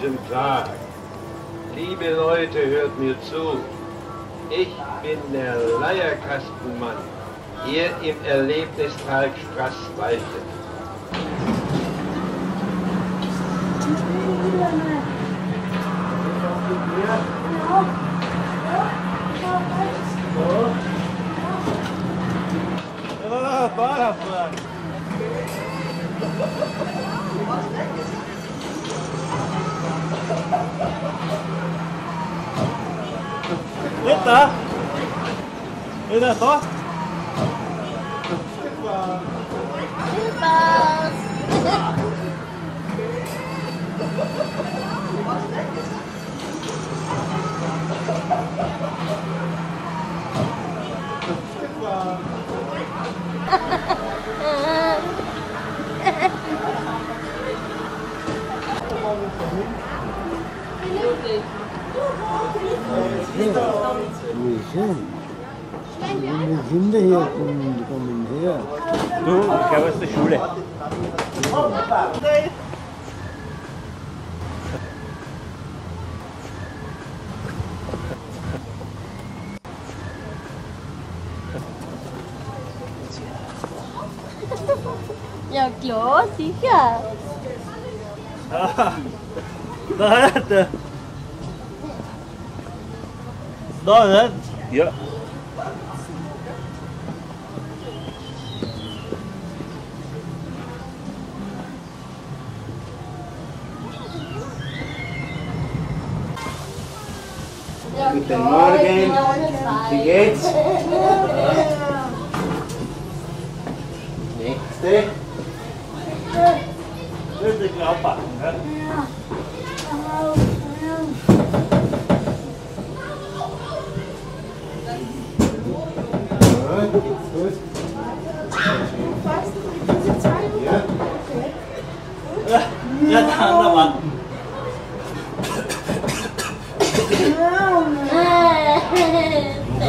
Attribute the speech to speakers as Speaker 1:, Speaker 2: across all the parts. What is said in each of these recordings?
Speaker 1: Guten Tag. Liebe Leute, hört mir zu. Ich bin der Leierkastenmann hier im Erlebnispark Straßwalde.
Speaker 2: Ah, para, tá? Ele é só?
Speaker 3: hier kommen, kommen her.
Speaker 2: Du, ich glaube, es ist die Schule.
Speaker 4: Ja klar, sicher.
Speaker 2: Ah, da hat er. Da, ne? Ja.
Speaker 4: Ja,
Speaker 3: Guten Morgen. Wie geht's? Nächste. Dritte Klappe. ya, Ja.
Speaker 2: Ja,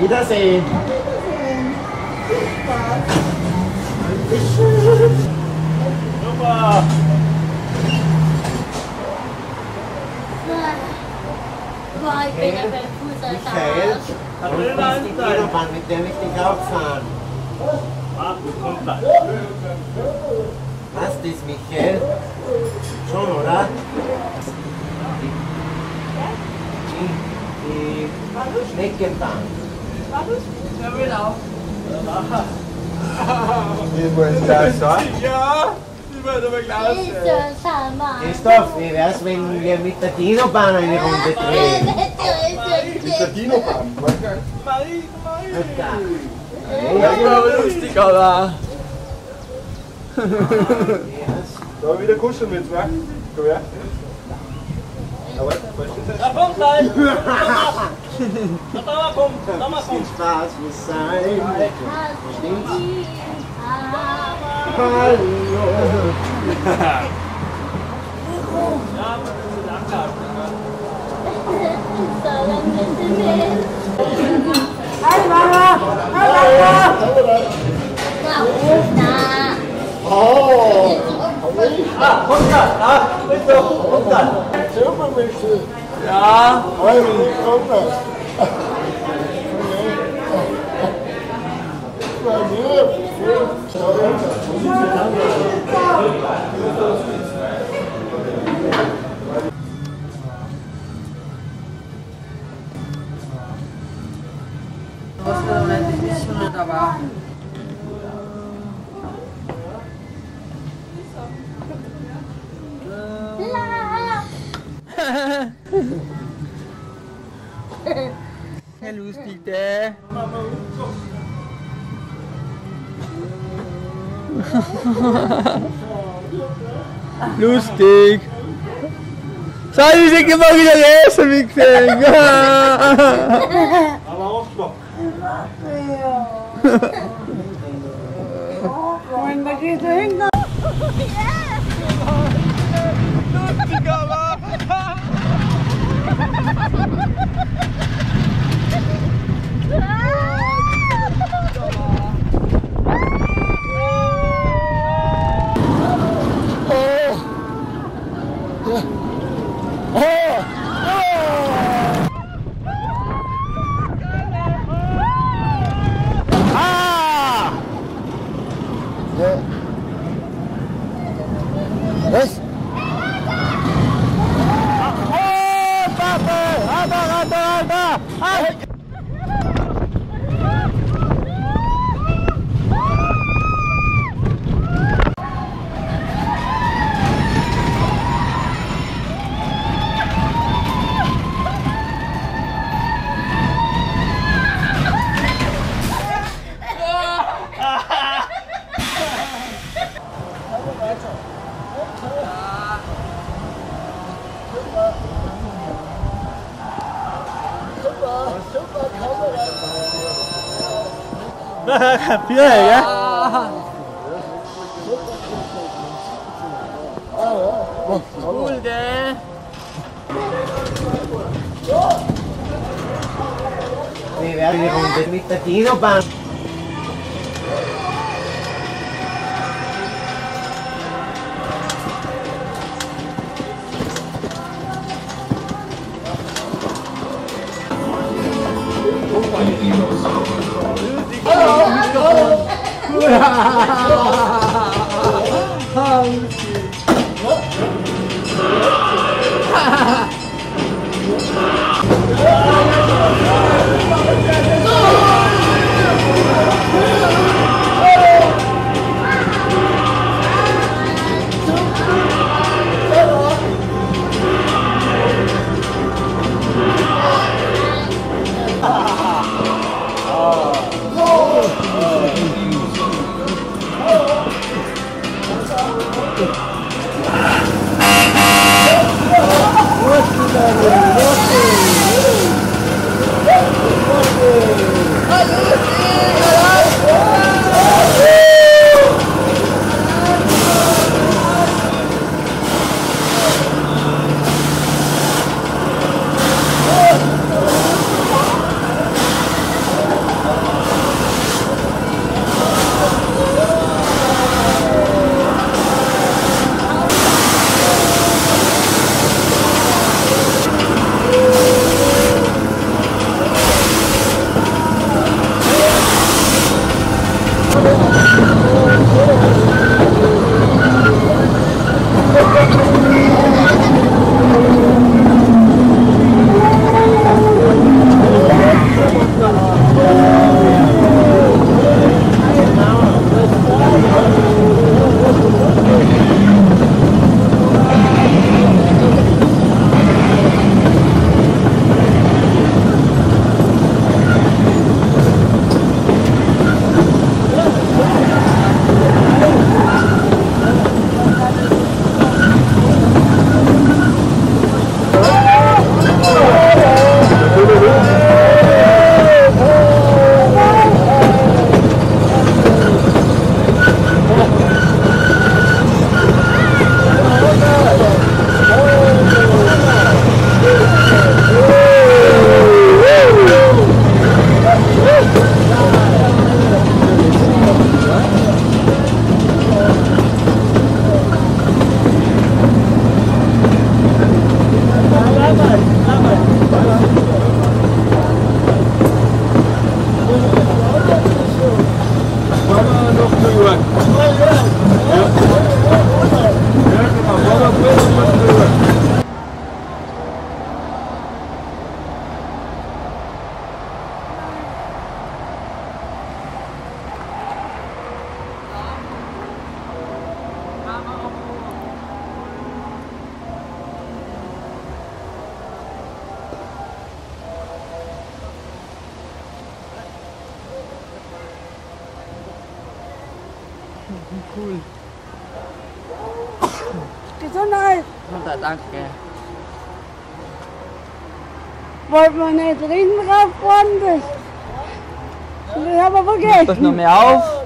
Speaker 3: Wiedersehen.
Speaker 2: Super!
Speaker 4: Boah, ich bin ja beim Fuß
Speaker 3: Michael, und das ist die mit der ich auch fahren.
Speaker 2: Du.
Speaker 3: Passt das, Michael? Schon, oder? Die, die Schneckenbahn.
Speaker 2: Ja, die wird aber klasse.
Speaker 4: Jesus, Hammer.
Speaker 3: Christoph, wie wär's, wenn wir mit der Dinobahn eine Runde drehen?
Speaker 4: Mit der
Speaker 5: Dinobahn.
Speaker 2: Marie, Marie.
Speaker 3: Da.
Speaker 5: Ja, genau, aber lustig, aber. Da wieder kuscheln mit, wa? Komm her. Aber,
Speaker 2: Da kommt gleich. Da mal kommt, da mal kommt.
Speaker 3: Spaß muss sein. Stimmt's? Hallo.
Speaker 2: Ja, das ist angehalten.
Speaker 4: so 好，好，啊，好
Speaker 2: 点，啊，没错，好点，是不
Speaker 6: 没事？啊，还有点好
Speaker 4: 点。
Speaker 7: 哎呀，我也不知道。Da war. Hello, Stita. Lustig. Sei nicht immer wieder der erste Big Thing.
Speaker 2: Aber auch
Speaker 7: Spock. When the kids hang
Speaker 3: up. Yeah. Ai! Pileg,
Speaker 2: eh? Gulde!
Speaker 3: Deve avere un permittatino, bam! 哈哈哈哈 mittatino pan.
Speaker 7: Gesundheit.
Speaker 6: Mutter, danke.
Speaker 7: Wollt man nicht reden drauf, freundlich. Ich habe vergessen.
Speaker 6: noch mehr auf.